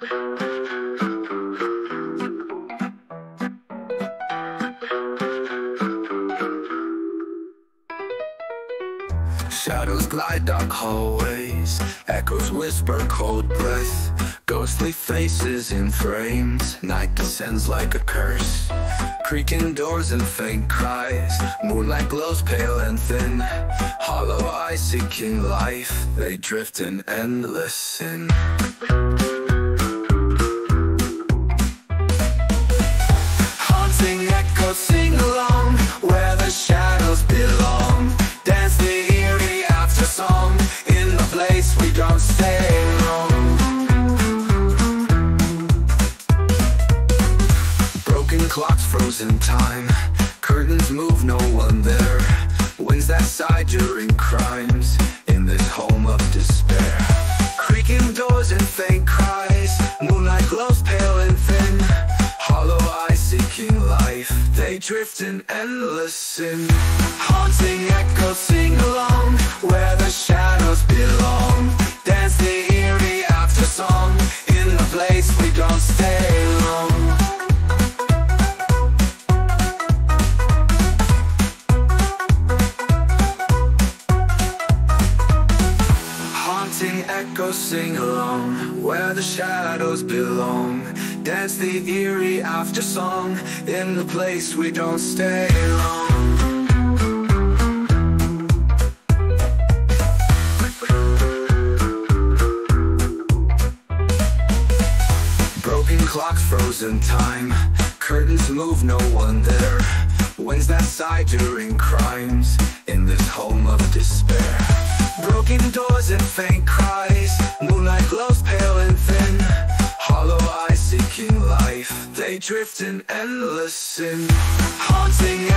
Shadows glide dark hallways, echoes whisper cold breath. Ghostly faces in frames, night descends like a curse. Creaking doors and faint cries, moonlight glows pale and thin. Hollow eyes seeking life, they drift in endless sin. Frozen time. Curtains move, no one there. Winds that sigh during crimes in this home of despair. Creaking doors and faint cries. Moonlight glows pale and thin. Hollow eyes seeking life. They drift in endless sin. Haunting echoes sing along Sing along where the shadows belong. Dance the eerie after song in the place we don't stay long. Broken clocks, frozen time. Curtains move, no one there. Winds that sigh during crimes in this home of despair. Broken doors and faint cries. Seeking life. They drift in endless sin. Haunting